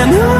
And on